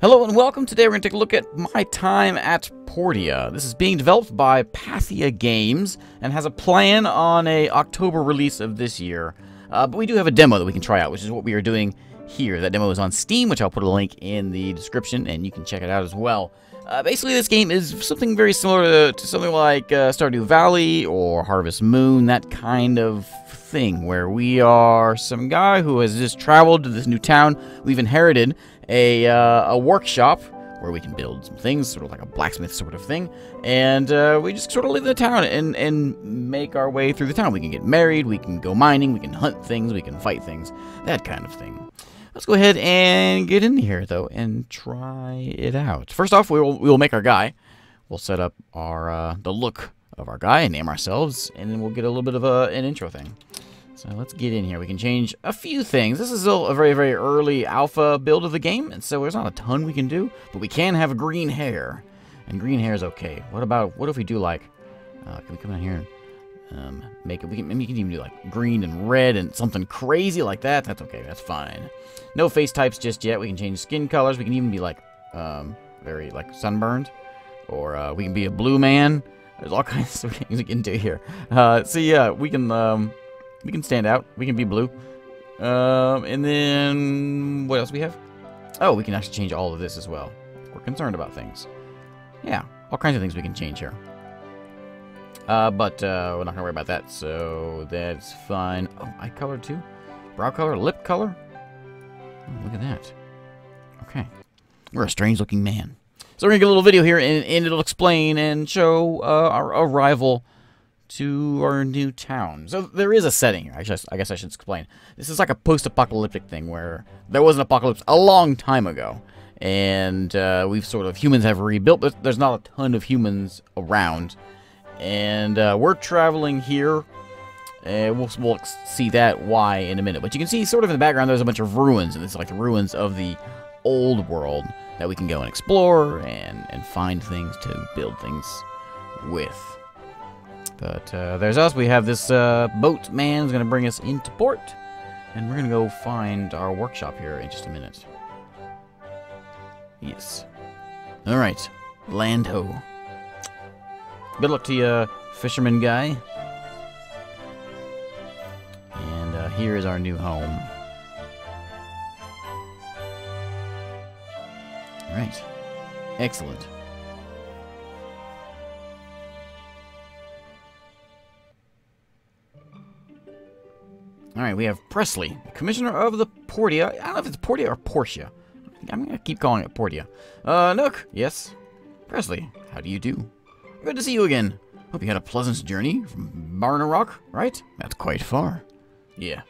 Hello and welcome. Today we're going to take a look at my time at Portia. This is being developed by Pathea Games and has a plan on a October release of this year. Uh, but we do have a demo that we can try out, which is what we are doing here. That demo is on Steam, which I'll put a link in the description, and you can check it out as well. Uh, basically, this game is something very similar to, to something like uh, Stardew Valley or Harvest Moon, that kind of thing, where we are some guy who has just traveled to this new town. We've inherited a, uh, a workshop where we can build some things, sort of like a blacksmith sort of thing, and uh, we just sort of in the town and, and make our way through the town. We can get married, we can go mining, we can hunt things, we can fight things, that kind of thing. Let's go ahead and get in here, though, and try it out. First off, we will, we will make our guy. We'll set up our uh, the look of our guy, name ourselves, and then we'll get a little bit of a, an intro thing. So let's get in here. We can change a few things. This is still a very, very early alpha build of the game, and so there's not a ton we can do, but we can have green hair, and green hair is okay. What about, what if we do like, uh, can we come in here and um, make it, we can, we can even do like green and red and something crazy like that. That's okay, that's fine. No face types just yet. We can change skin colors. We can even be like, um, very like sunburned. Or uh, we can be a blue man. There's all kinds of things we can do here. Uh, so yeah, we can, um, we can stand out. We can be blue. Um, and then what else we have? Oh, we can actually change all of this as well. We're concerned about things. Yeah, all kinds of things we can change here. Uh, but uh, we're not gonna worry about that, so that's fine. Oh, eye color too? Brow color? Lip color? Oh, look at that. Okay. We're a strange looking man. So we're gonna get a little video here, and, and it'll explain and show uh, our arrival to our new town. So there is a setting here. I guess, I guess I should explain. This is like a post-apocalyptic thing where there was an apocalypse a long time ago. And uh, we've sort of, humans have rebuilt. but There's not a ton of humans around and uh, we're traveling here. And we'll, we'll see that why in a minute. But you can see sort of in the background there's a bunch of ruins. And it's like the ruins of the old world that we can go and explore and, and find things to build things with. But uh, there's us. We have this uh, boat man who's going to bring us into port. And we're going to go find our workshop here in just a minute. Yes. Alright. Land ho. Good luck to you, fisherman guy. And uh, here is our new home. Alright. Excellent. Alright, we have Presley, Commissioner of the Portia. I don't know if it's Portia or Portia. I'm gonna keep calling it Portia. Uh, Nook, yes? Presley, how do you do? Good to see you again. Hope you had a pleasant journey from Rock, right? That's quite far. Yeah.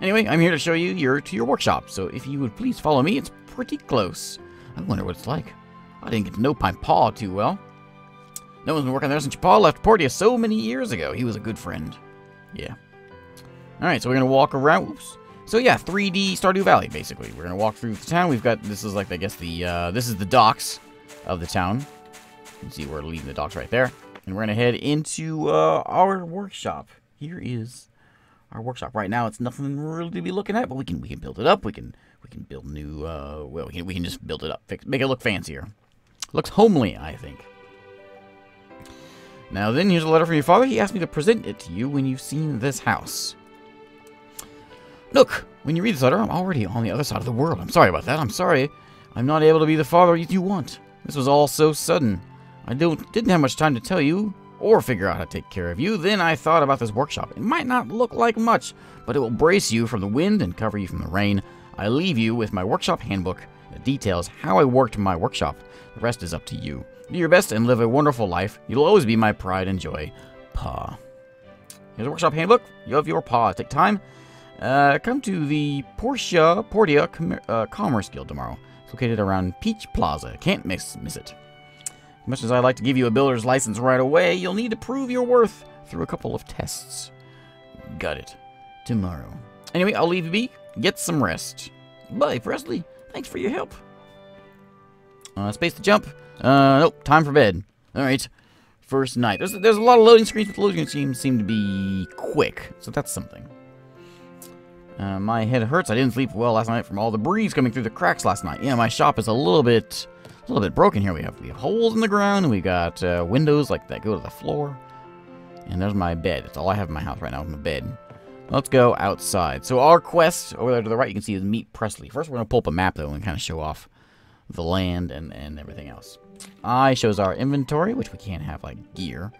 Anyway, I'm here to show you your to your workshop, so if you would please follow me, it's pretty close. I wonder what it's like. I didn't get to know my pa too well. No one's been working there since your left Portia so many years ago. He was a good friend. Yeah. Alright, so we're gonna walk around. Oops. So yeah, 3D Stardew Valley, basically. We're gonna walk through the town. We've got this is like I guess the uh, this is the docks of the town. You can see we're leaving the docks right there. And we're gonna head into uh, our workshop. Here is our workshop. Right now, it's nothing really to be looking at, but we can we can build it up. We can we can build new. Uh, well, we can we can just build it up, fix, make it look fancier. Looks homely, I think. Now then, here's a letter from your father. He asked me to present it to you when you've seen this house. Look, when you read this letter, I'm already on the other side of the world. I'm sorry about that. I'm sorry. I'm not able to be the father you want. This was all so sudden. I don't didn't have much time to tell you or figure out how to take care of you. Then I thought about this workshop. It might not look like much, but it will brace you from the wind and cover you from the rain. I leave you with my workshop handbook that details how I worked my workshop. The rest is up to you. Do your best and live a wonderful life. You'll always be my pride and joy. Pa. Here's a workshop handbook. You have your pa. Take time. Uh, come to the Portia Portia Com uh, Commerce Guild tomorrow. It's located around Peach Plaza. Can't miss miss it. Much as I'd like to give you a builder's license right away, you'll need to prove your worth through a couple of tests. Got it. Tomorrow. Anyway, I'll leave you be. Get some rest. Bye, Presley. Thanks for your help. Uh, space to jump. Uh, nope. Time for bed. All right. First night. There's, there's a lot of loading screens, but the loading screens seem to be quick, so that's something. Uh, my head hurts. I didn't sleep well last night from all the breeze coming through the cracks last night. Yeah, my shop is a little bit, a little bit broken here. We have we have holes in the ground, we got uh, windows like that go to the floor. And there's my bed. That's all I have in my house right now. Is my bed. Let's go outside. So our quest over there to the right, you can see is meet Presley. First, we're gonna pull up a map though and kind of show off the land and and everything else. I shows our inventory, which we can't have like gear.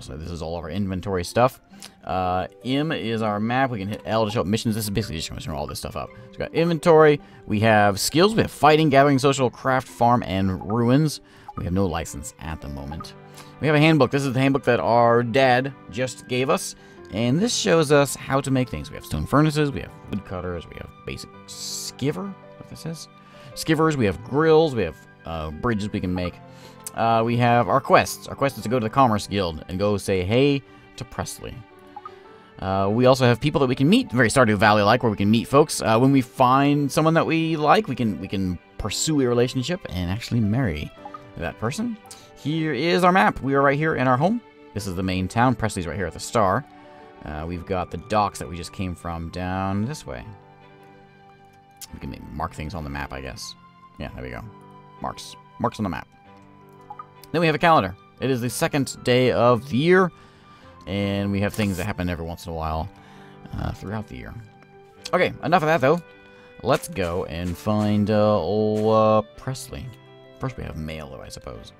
So this is all of our inventory stuff. Uh, M is our map. We can hit L to show up missions. This is basically just showing all this stuff up. So we got inventory. We have skills. We have fighting, gathering, social, craft, farm, and ruins. We have no license at the moment. We have a handbook. This is the handbook that our dad just gave us. And this shows us how to make things. We have stone furnaces. We have wood cutters. We have basic skiver. What this is. Skivers. We have grills. We have uh, bridges we can make. Uh, we have our quests. Our quest is to go to the Commerce Guild and go say hey to Presley. Uh, we also have people that we can meet, very Stardew Valley-like, where we can meet folks. Uh, when we find someone that we like, we can we can pursue a relationship and actually marry that person. Here is our map. We are right here in our home. This is the main town. Presley's right here at the star. Uh, we've got the docks that we just came from down this way. We can mark things on the map, I guess. Yeah, there we go. Marks. Marks on the map. Then we have a calendar. It is the second day of the year, and we have things that happen every once in a while uh, throughout the year. Okay, enough of that, though. Let's go and find uh, old uh, Presley. First, we have mail, though, I suppose.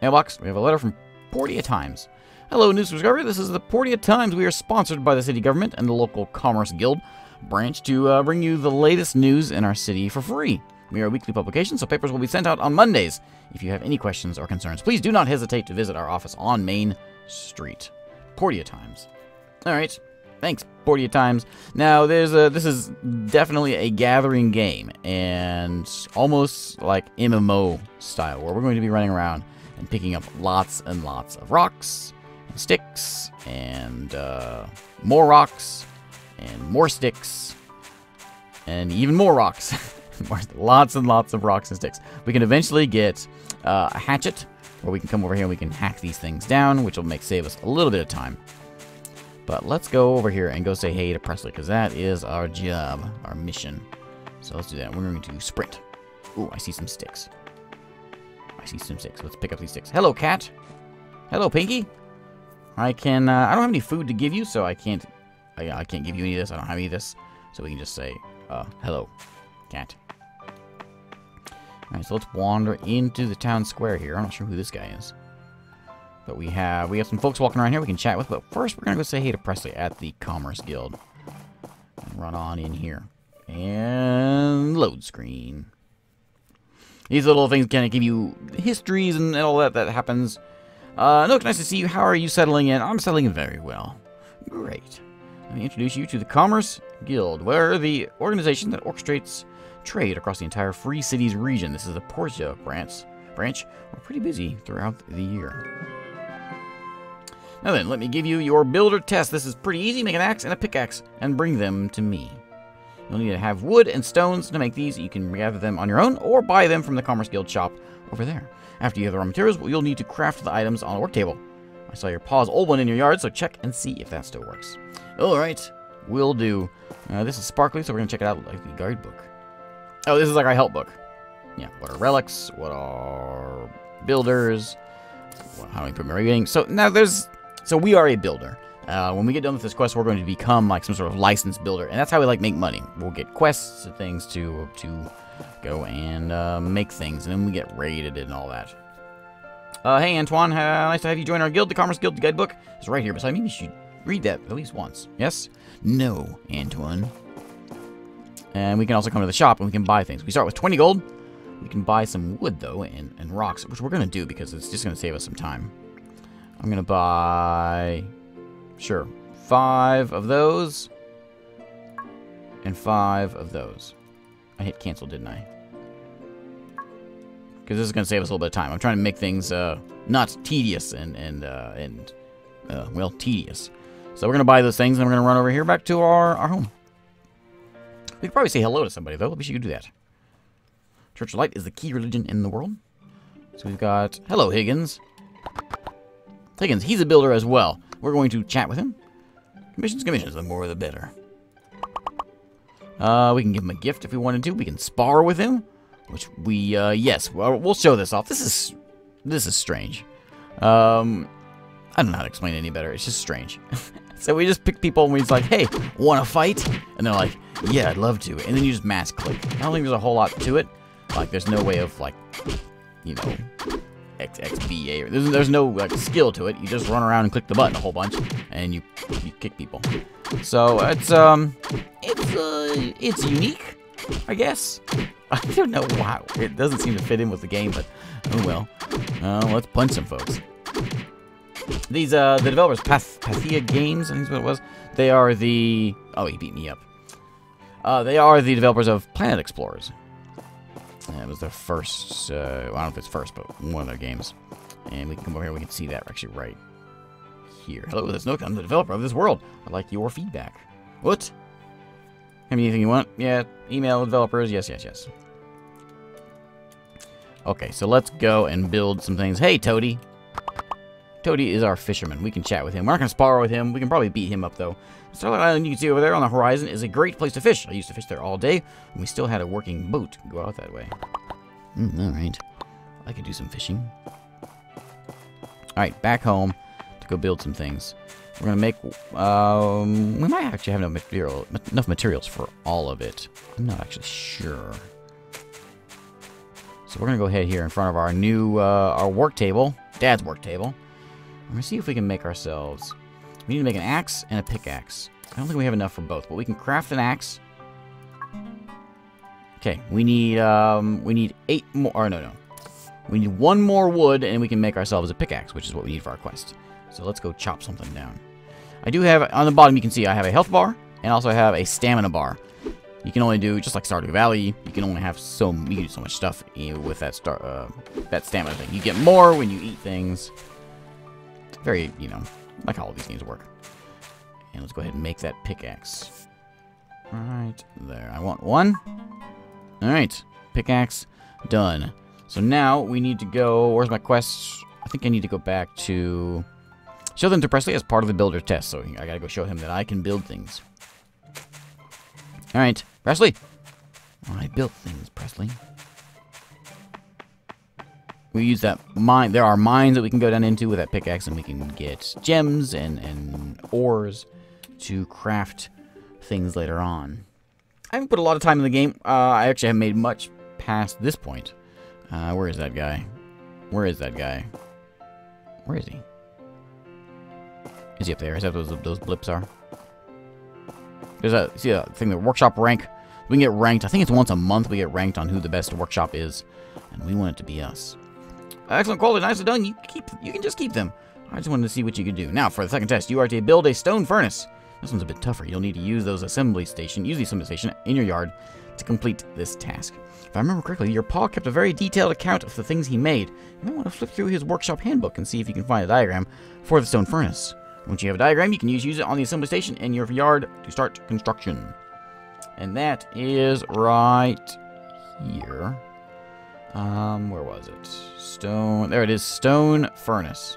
Mailbox. We have a letter from Portia Times. Hello, news subscriber. This is the Portia Times. We are sponsored by the city government and the local Commerce Guild branch to uh, bring you the latest news in our city for free. We are a weekly publication, so papers will be sent out on Mondays. If you have any questions or concerns, please do not hesitate to visit our office on Main Street. Portia Times. All right. Thanks, Portia Times. Now, there's a this is definitely a gathering game and almost like MMO style, where we're going to be running around and picking up lots and lots of rocks and sticks and uh, more rocks and more sticks and even more rocks. lots and lots of rocks and sticks. We can eventually get uh, a hatchet, where we can come over here and we can hack these things down, which will make save us a little bit of time. But let's go over here and go say hey to Presley, because that is our job, our mission. So let's do that. We're going to sprint. Ooh, I see some sticks. I see some sticks. Let's pick up these sticks. Hello, cat. Hello, Pinky. I can, uh, I don't have any food to give you, so I can't, I, I can't give you any of this. I don't have any of this. So we can just say, uh, hello, cat. Alright, so let's wander into the town square here. I'm not sure who this guy is. But we have we have some folks walking around here we can chat with. But first, we're going to go say hey to Presley at the Commerce Guild. And run on in here. And load screen. These little things kind of give you histories and all that that happens. Uh, look, nice to see you. How are you settling in? I'm settling in very well. Great. Let me introduce you to the Commerce Guild, where the organization that orchestrates trade across the entire Free Cities region. This is the Portia branch. Branch. We're pretty busy throughout the year. Now then, let me give you your builder test. This is pretty easy. Make an axe and a pickaxe and bring them to me. You'll need to have wood and stones to make these. You can gather them on your own or buy them from the Commerce Guild shop over there. After you have the raw materials, you'll need to craft the items on a work table. I saw your paw's old one in your yard, so check and see if that still works. Alright, will do. Uh, this is sparkly, so we're going to check it out like the guidebook. Oh, this is like our help book. Yeah, what are relics? What are builders? How do we rating? So now there's, so we are a builder. Uh, when we get done with this quest, we're going to become like some sort of licensed builder, and that's how we like make money. We'll get quests and things to to go and uh, make things, and then we get rated and all that. Uh, hey Antoine, nice to have you join our guild. The Commerce Guild guidebook is right here beside me. You should read that at least once. Yes? No, Antoine. And we can also come to the shop and we can buy things. We start with 20 gold. We can buy some wood, though, and, and rocks, which we're going to do because it's just going to save us some time. I'm going to buy, sure, five of those and five of those. I hit cancel, didn't I? Because this is going to save us a little bit of time. I'm trying to make things uh, not tedious and, and, uh, and uh, well, tedious. So we're going to buy those things and we're going to run over here back to our, our home. We could probably say hello to somebody, though. We should do that. Church of Light is the key religion in the world. So we've got... Hello, Higgins. Higgins, he's a builder as well. We're going to chat with him. Commissions, commissions, the more the better. Uh, we can give him a gift if we wanted to. We can spar with him, which we, uh, yes, well, we'll show this off. This is, this is strange. Um, I don't know how to explain it any better. It's just strange. so we just pick people and we're like, hey, want to fight? And they're like, yeah, I'd love to. And then you just mass click. I don't think there's a whole lot to it. Like, there's no way of, like, you know, XXBA. There's, there's no like skill to it. You just run around and click the button a whole bunch, and you, you kick people. So it's um, it's uh, it's unique, I guess. I don't know why it doesn't seem to fit in with the game, but oh well. Uh, let's punch some folks. These uh, the developers Path Pathea Games, I think is what it was. They are the oh, he beat me up. Uh, they are the developers of Planet Explorers. That was their first, uh, well, I don't know if it's first, but one of their games. And we can come over here, we can see that actually right here. Hello, this Nook. I'm the developer of this world. I'd like your feedback. What? Anything you want? Yeah, email developers. Yes, yes, yes. Okay, so let's go and build some things. Hey, Toady. Toady is our fisherman. We can chat with him. We're not going to spar with him. We can probably beat him up, though. Starlight Island, you can see over there on the horizon, is a great place to fish. I used to fish there all day, and we still had a working boat go out that way. Mm, Alright. I could do some fishing. Alright, back home to go build some things. We're going to make... Um, we might actually have enough, material, enough materials for all of it. I'm not actually sure. So we're going to go ahead here in front of our new uh, our work table, Dad's work table. Going to see if we can make ourselves we need to make an axe and a pickaxe. I don't think we have enough for both, but we can craft an axe. Okay, we need um we need eight more or no no. We need one more wood and we can make ourselves a pickaxe, which is what we need for our quest. So let's go chop something down. I do have on the bottom you can see I have a health bar and also I have a stamina bar. You can only do just like Stardew Valley. You can only have so you can do so much stuff with that star uh, that stamina thing. You get more when you eat things. Very you know like how all these games work. And let's go ahead and make that pickaxe. Right there. I want one. Alright. Pickaxe. Done. So now we need to go... Where's my quest? I think I need to go back to... Show them to Presley as part of the builder test. So I gotta go show him that I can build things. Alright. Presley! I built things, Presley we use that mine. There are mines that we can go down into with that pickaxe, and we can get gems and, and ores to craft things later on. I haven't put a lot of time in the game. Uh, I actually haven't made much past this point. Uh, where is that guy? Where is that guy? Where is he? Is he up there? Is that those those blips are? There's a see a thing the workshop rank. We can get ranked. I think it's once a month we get ranked on who the best workshop is, and we want it to be us. Excellent quality, nicely done. You keep, you can just keep them. I just wanted to see what you could do. Now, for the second test, you are to build a stone furnace. This one's a bit tougher. You'll need to use those assembly station, use the assembly station in your yard to complete this task. If I remember correctly, your pa kept a very detailed account of the things he made. You might want to flip through his workshop handbook and see if you can find a diagram for the stone furnace. Once you have a diagram, you can use, use it on the assembly station in your yard to start construction. And that is right here. Um, where was it? Stone. There it is. Stone furnace.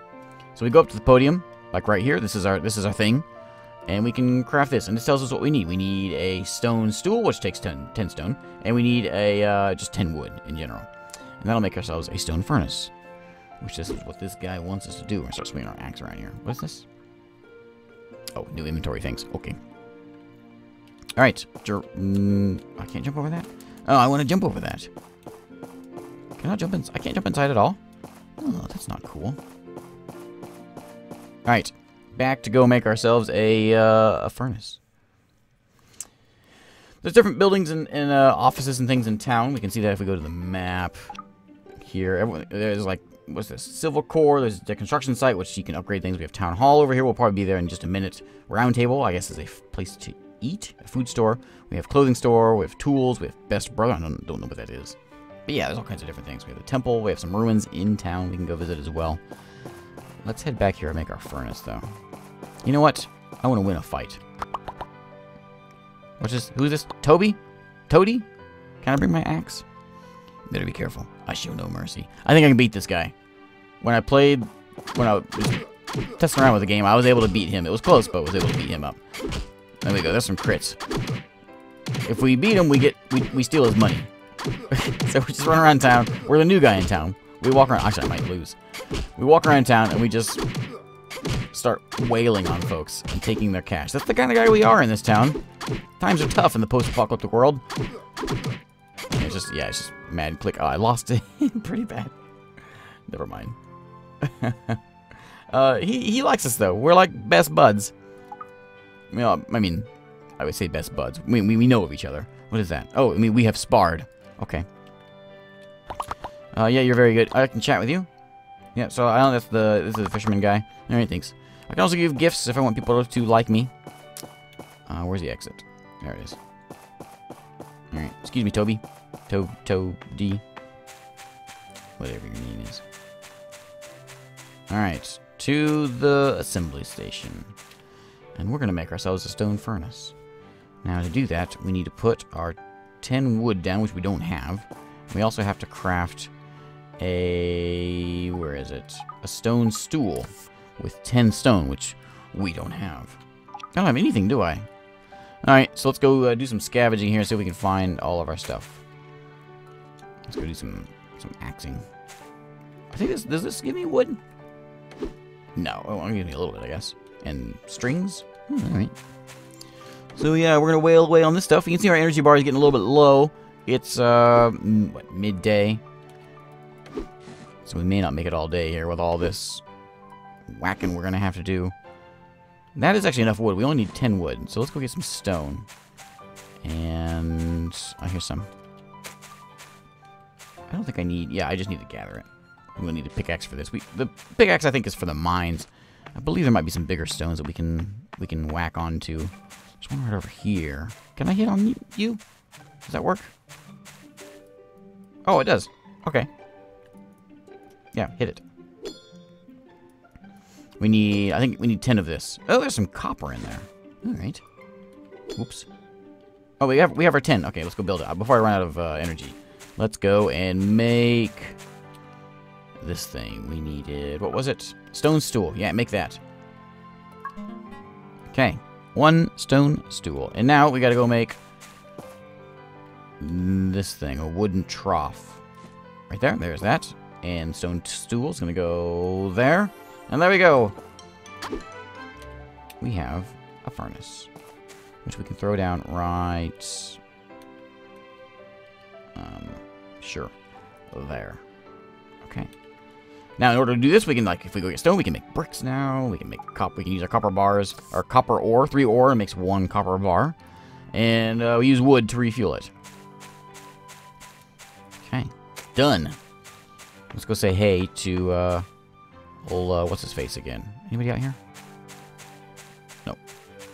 So we go up to the podium, like right here. This is our this is our thing, and we can craft this. And this tells us what we need. We need a stone stool, which takes 10, 10 stone, and we need a uh, just 10 wood in general. And that'll make ourselves a stone furnace, which this is what this guy wants us to do. We're gonna start swinging our axe around here. What is this? Oh, new inventory things. Okay. All right. Mm, I can't jump over that. Oh, I want to jump over that. Can I jump in? I can't jump inside at all? Oh, that's not cool. Alright. Back to go make ourselves a, uh, a furnace. There's different buildings and, and uh, offices and things in town. We can see that if we go to the map here. Everyone, there's like, what's this? Civil Core. There's the construction site, which you can upgrade things. We have Town Hall over here. We'll probably be there in just a minute. Round Table, I guess, is a place to eat. A food store. We have clothing store. We have tools. We have Best Brother. I don't, don't know what that is. But yeah, there's all kinds of different things. We have the temple, we have some ruins in town we can go visit as well. Let's head back here and make our furnace, though. You know what? I want to win a fight. What's this? Who's this? Toby? Toady? Can I bring my axe? Better be careful. I show no mercy. I think I can beat this guy. When I played, when I was testing around with the game, I was able to beat him. It was close, but I was able to beat him up. There we go. There's some crits. If we beat him, we get we, we steal his money. so we just run around town. We're the new guy in town. We walk around. Actually, I might lose. We walk around town and we just start wailing on folks and taking their cash. That's the kind of guy we are in this town. Times are tough in the post-apocalyptic world. It's just, yeah, it's just mad click. Oh, I lost it pretty bad. Never mind. uh, he, he likes us, though. We're like best buds. You know, I mean, I would say best buds. We, we, we know of each other. What is that? Oh, I mean, we have sparred. Okay. Uh, yeah, you're very good. I can chat with you. Yeah, so I know that's the this is the fisherman guy. Alright, thanks. I can also give gifts if I want people to like me. Uh, where's the exit? There it is. Alright, excuse me, Toby. To To D. Whatever your name is. Alright, to the assembly station. And we're gonna make ourselves a stone furnace. Now to do that, we need to put our 10 wood down, which we don't have. We also have to craft a... where is it? A stone stool with 10 stone, which we don't have. I don't have anything, do I? Alright, so let's go uh, do some scavenging here, see if we can find all of our stuff. Let's go do some some axing. I think this, does this give me wood? No, oh, it'll give me a little bit, I guess. And strings? Hmm, Alright. So yeah, we're gonna wail away on this stuff. You can see our energy bar is getting a little bit low. It's, uh, what, midday. So we may not make it all day here with all this whacking we're gonna have to do. That is actually enough wood. We only need 10 wood. So let's go get some stone. And... I hear some. I don't think I need... Yeah, I just need to gather it. Going to need a pickaxe for this. We The pickaxe, I think, is for the mines. I believe there might be some bigger stones that we can we can whack onto. There's one right over here. Can I hit on you? Does that work? Oh, it does. Okay. Yeah, hit it. We need, I think we need 10 of this. Oh, there's some copper in there. All right. Oops. Oh, we have we have our 10. Okay, let's go build it. Before I run out of uh, energy. Let's go and make this thing. We needed, what was it? Stone stool. Yeah, make that. Okay. One stone stool. And now we got to go make this thing, a wooden trough. Right there. There's that. And stone stool's to go there. And there we go. We have a furnace, which we can throw down right... Um, sure. There. Okay. Now, in order to do this, we can, like, if we go get stone, we can make bricks now. We can make cop. We can use our copper bars, our copper ore. Three ore makes one copper bar. And uh, we use wood to refuel it. Okay. Done. Let's go say hey to, uh, old, uh, what's his face again? Anybody out here? Nope.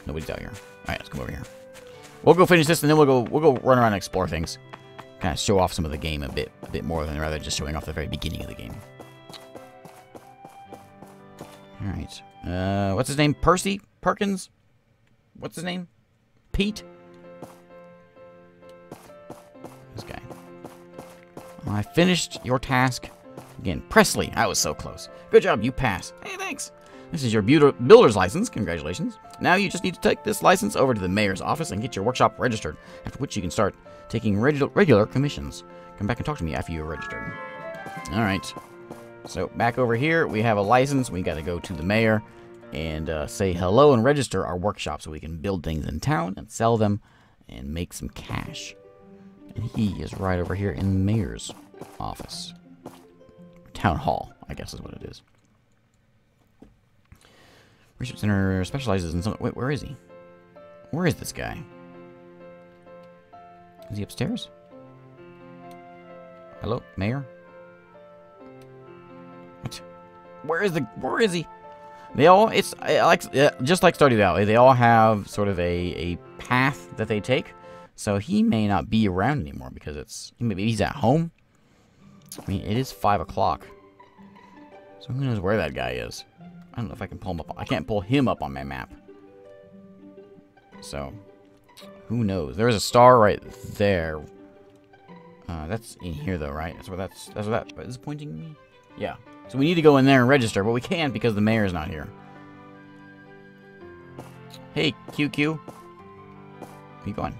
Nobody's out here. Alright, let's come over here. We'll go finish this, and then we'll go, we'll go run around and explore things. Kind of show off some of the game a bit, a bit more than rather just showing off the very beginning of the game. Alright. Uh, what's his name? Percy? Perkins? What's his name? Pete? This guy. I finished your task. Again, Presley. I was so close. Good job, you pass. Hey, thanks. This is your builder's license. Congratulations. Now you just need to take this license over to the mayor's office and get your workshop registered, after which you can start taking regu regular commissions. Come back and talk to me after you're registered. Alright. So, back over here, we have a license. We got to go to the mayor and uh, say hello and register our workshop so we can build things in town and sell them and make some cash. And he is right over here in the mayor's office. Town hall, I guess is what it is. Research Center specializes in some... Wait, where is he? Where is this guy? Is he upstairs? Hello, Mayor? Where is the... Where is he? They all... It's like just like Stardew Valley. They all have sort of a, a path that they take. So he may not be around anymore because it's... Maybe he's at home. I mean, it is 5 o'clock. So who knows where that guy is. I don't know if I can pull him up. I can't pull him up on my map. So, who knows? There's a star right there. Uh, that's in here though, right? That's where that's that's where that is pointing me. Yeah. So we need to go in there and register, but we can't because the mayor's not here. Hey, QQ. Where you going?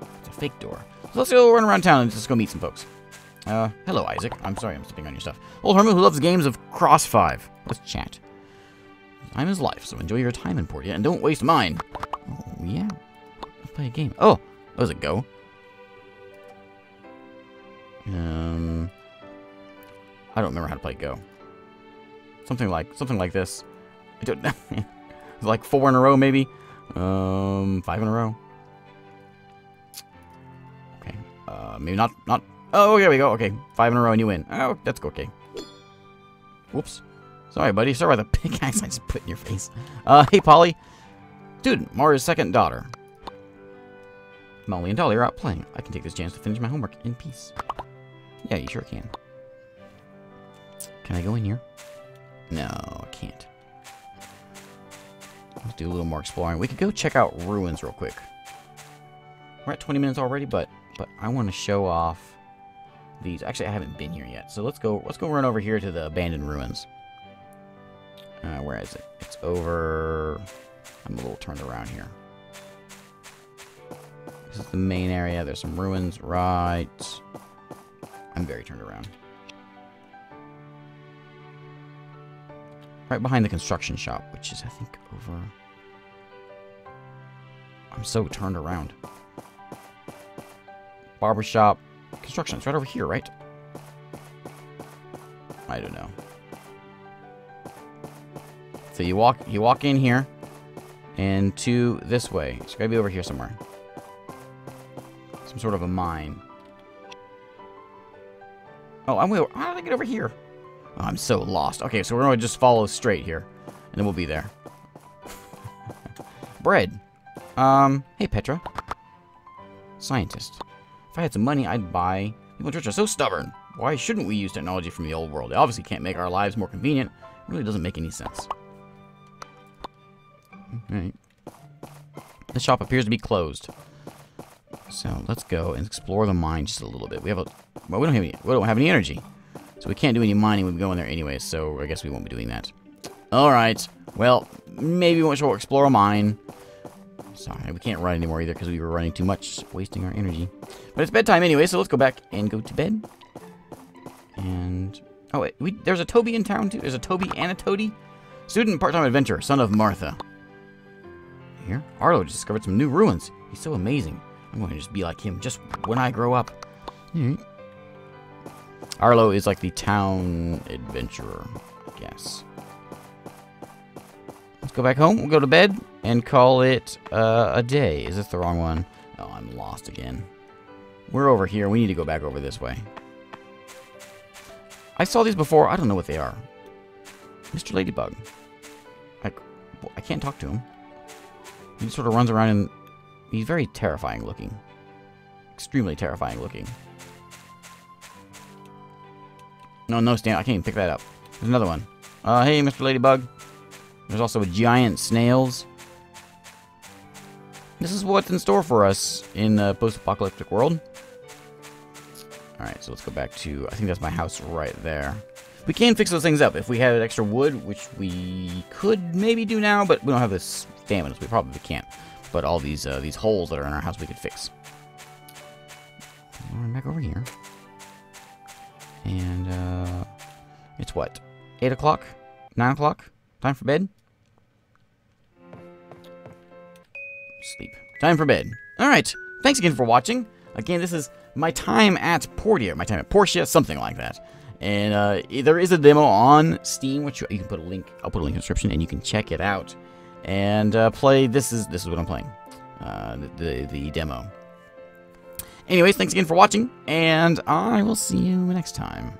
It's a fake door. So let's go run around town and just go meet some folks. Uh, hello, Isaac. I'm sorry I'm stepping on your stuff. Old hermit who loves games of Cross 5. Let's chat. Time is life, so enjoy your time in Portia and don't waste mine. Oh, yeah. Let's play a game. Oh, does it go? Um, I don't remember how to play Go. Something like something like this. I don't know. like four in a row, maybe. Um, five in a row. Okay. Uh, maybe not. Not. Oh, here we go. Okay, five in a row and you win. Oh, that's okay. Whoops. Sorry, buddy. Sorry about the pickaxe I just put in your face. Uh, hey, Polly. Dude, Mario's second daughter. Molly and Dolly are out playing. I can take this chance to finish my homework in peace. Yeah, you sure can. Can I go in here? No, I can't. Let's do a little more exploring. We could go check out ruins real quick. We're at 20 minutes already, but but I want to show off these. Actually, I haven't been here yet, so let's go. Let's go run over here to the abandoned ruins. Uh, where is it? It's over. I'm a little turned around here. This is the main area. There's some ruins right. I'm very turned around. Right behind the construction shop, which is, I think, over... I'm so turned around. Barbershop. Construction. It's right over here, right? I don't know. So you walk you walk in here and to this way. It's gotta be over here somewhere. Some sort of a mine. Oh, I'm how did I get over here? Oh, I'm so lost. Okay, so we're gonna just follow straight here, and then we'll be there. Bread. Um, hey Petra. Scientist. If I had some money, I'd buy. People in church are so stubborn. Why shouldn't we use technology from the old world? They obviously can't make our lives more convenient. It really doesn't make any sense. The shop appears to be closed. So let's go and explore the mine just a little bit. We have a well, we don't have any we don't have any energy. So we can't do any mining when we go in there anyway, so I guess we won't be doing that. Alright. Well, maybe we will explore a mine. Sorry, we can't run anymore either because we were running too much, wasting our energy. But it's bedtime anyway, so let's go back and go to bed. And oh wait, we, there's a Toby in town too. There's a Toby and a Toady. Student part-time adventurer, son of Martha. Here, Arlo just discovered some new ruins. He's so amazing. I'm going to just be like him just when I grow up. Mm -hmm. Arlo is like the town adventurer, I guess. Let's go back home. We'll go to bed and call it uh, a day. Is this the wrong one? Oh, I'm lost again. We're over here. We need to go back over this way. I saw these before. I don't know what they are. Mr. Ladybug. I, I can't talk to him. He sort of runs around and he's very terrifying looking. Extremely terrifying looking. No, no stand. I can't even pick that up. There's another one. Uh, hey, Mr. Ladybug. There's also a giant snails. This is what's in store for us in the post-apocalyptic world. Alright, so let's go back to... I think that's my house right there. We can fix those things up. If we had extra wood, which we could maybe do now, but we don't have the stamina, so we probably can't. But all these uh, these holes that are in our house we could fix. Right, back over here. And, uh, it's what? 8 o'clock? 9 o'clock? Time for bed? Sleep. Time for bed. Alright, thanks again for watching. Again, this is my time at Portia, my time at Portia, something like that. And uh, there is a demo on Steam, which you, you, can put a link. I'll put a link in the description, and you can check it out and uh, play. This is this is what I'm playing, uh, the, the the demo. Anyways, thanks again for watching, and I will see you next time.